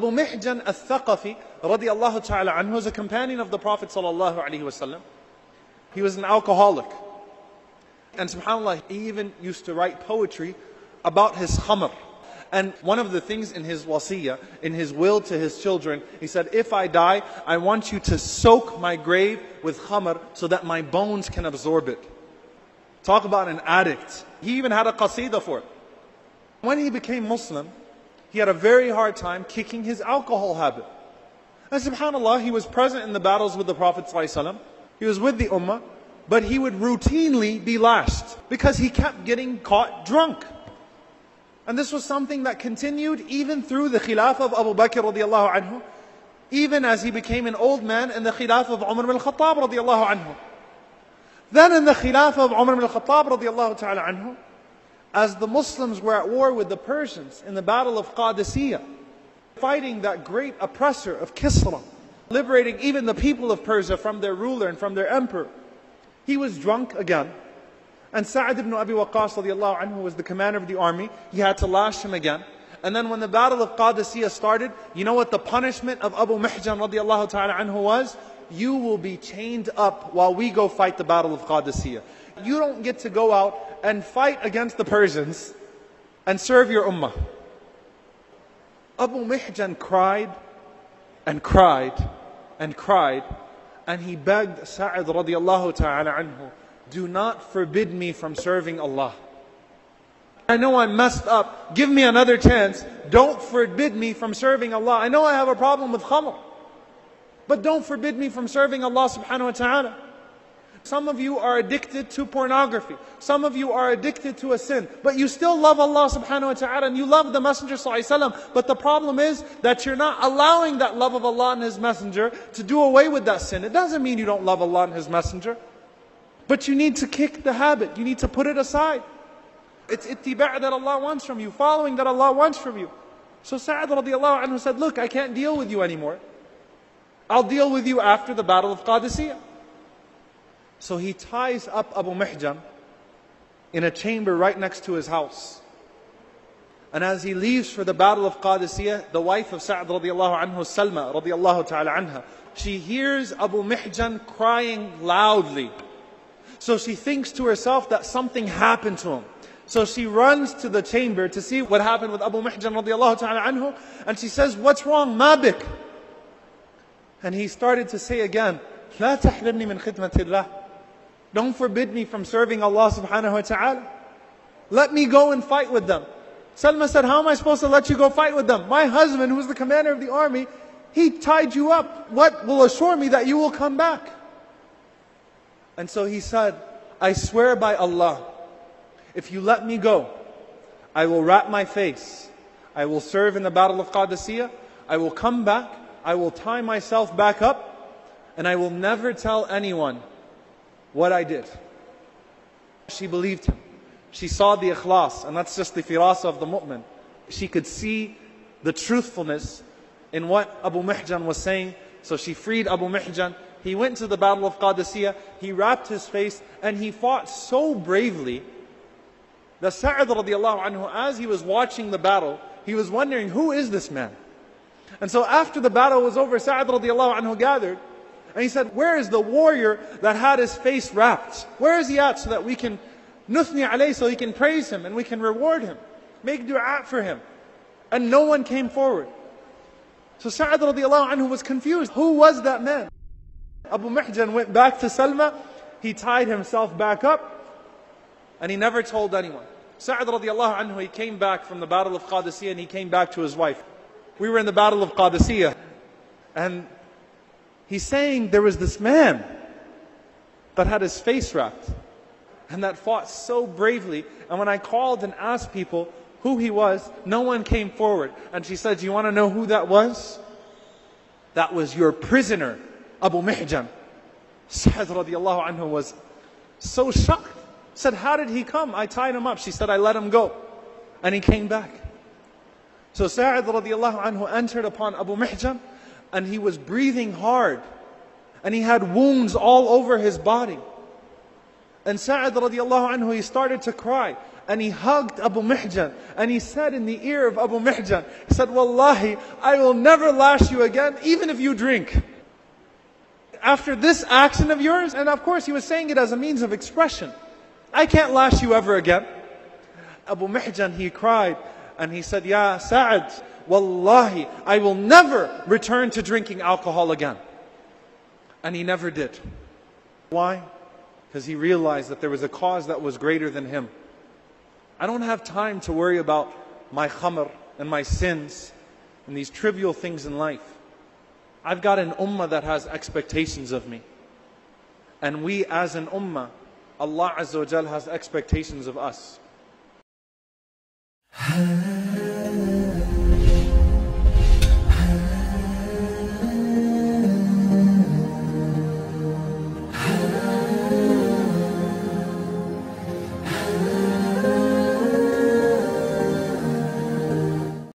Abu Mihjan al-Thaqafi radiallahu ta'ala anhu was a companion of the Prophet sallallahu alaihi wasallam. He was an alcoholic. And subhanAllah, he even used to write poetry about his khamr. And one of the things in his wasiyah, in his will to his children, he said, if I die, I want you to soak my grave with khamr so that my bones can absorb it. Talk about an addict. He even had a qasida for it. When he became Muslim, he had a very hard time kicking his alcohol habit. And subhanAllah, he was present in the battles with the Prophet ﷺ. He was with the Ummah, but he would routinely be lashed because he kept getting caught drunk. And this was something that continued even through the Khilafah of Abu Bakr radiallahu anhu, even as he became an old man in the Khilafah of Umar ibn al-Khattab radiallahu anhu. Then in the Khilafah of Umar ibn al-Khattab radiallahu ta'ala anhu, as the Muslims were at war with the Persians in the battle of Qadisiyah, fighting that great oppressor of Kisra, liberating even the people of Persia from their ruler and from their emperor. He was drunk again. And Sa'ad ibn Abi Waqqas anhu was the commander of the army. He had to lash him again. And then when the battle of Qadisiyah started, you know what the punishment of Abu Mihjan radiallahu ta'ala anhu was? You will be chained up while we go fight the battle of Qadisiyah. You don't get to go out and fight against the Persians and serve your ummah. Abu Mihjan cried and cried and cried and he begged Sa'id radiallahu ta'ala anhu, do not forbid me from serving Allah. I know I'm messed up. Give me another chance. Don't forbid me from serving Allah. I know I have a problem with khamr. But don't forbid me from serving Allah subhanahu wa ta'ala. Some of you are addicted to pornography. Some of you are addicted to a sin. But you still love Allah subhanahu wa ta'ala and you love the Messenger sallallahu But the problem is that you're not allowing that love of Allah and His Messenger to do away with that sin. It doesn't mean you don't love Allah and His Messenger. But you need to kick the habit. You need to put it aside. It's ittiba' that Allah wants from you, following that Allah wants from you. So Sa'ad radiallahu anhu said, look, I can't deal with you anymore. I'll deal with you after the battle of Qadisiyah. So he ties up Abu Mihjan in a chamber right next to his house. And as he leaves for the battle of Qadisiyah, the wife of Sa'd radiallahu anhu, Salma radiallahu ta'ala anha, she hears Abu Mihjan crying loudly. So she thinks to herself that something happened to him. So she runs to the chamber to see what happened with Abu Mihjan radiallahu ta'ala anhu, and she says, what's wrong, Mabik? And he started to say again, لا تحرمني من خدمة الله. Don't forbid me from serving Allah subhanahu wa ta'ala. Let me go and fight with them. Salma said, How am I supposed to let you go fight with them? My husband, who's the commander of the army, he tied you up. What will assure me that you will come back? And so he said, I swear by Allah, if you let me go, I will wrap my face. I will serve in the battle of Qadisiyah. I will come back. I will tie myself back up. And I will never tell anyone what I did. She believed him. She saw the ikhlas, and that's just the firasa of the mu'min. She could see the truthfulness in what Abu Mihjan was saying. So she freed Abu Mihjan. He went to the battle of Qadisiyah. He wrapped his face and he fought so bravely that Sa'ad radiallahu as he was watching the battle, he was wondering, who is this man? And so after the battle was over, Sa'ad radiallahu anhu gathered and he said, Where is the warrior that had his face wrapped? Where is he at so that we can nuthni alayh, so he can praise him and we can reward him, make dua for him? And no one came forward. So Sa'ad radiallahu anhu was confused. Who was that man? Abu Mihjan went back to Salma. He tied himself back up and he never told anyone. Sa'ad radiallahu anhu, he came back from the battle of Qadisiyah and he came back to his wife. We were in the battle of Qadisiyah and He's saying there was this man that had his face wrapped and that fought so bravely. And when I called and asked people who he was, no one came forward. And she said, Do you want to know who that was? That was your prisoner, Abu Mihjan. Sa'ad radiallahu anhu was so shocked. Said, How did he come? I tied him up. She said, I let him go. And he came back. So Sa'ad radiallahu anhu entered upon Abu Mihjan and he was breathing hard and he had wounds all over his body. And Sa'ad radiallahu anhu, he started to cry. And he hugged Abu Mihjan. And he said in the ear of Abu Mihjan, he said, Wallahi, I will never lash you again, even if you drink. After this action of yours, and of course he was saying it as a means of expression. I can't lash you ever again. Abu Mihjan, he cried and he said, Ya Sa'ad, Wallahi, I will never return to drinking alcohol again. And he never did. Why? Because he realized that there was a cause that was greater than him. I don't have time to worry about my khamr and my sins and these trivial things in life. I've got an ummah that has expectations of me. And we as an ummah, Allah Azza wa has expectations of us. Hey.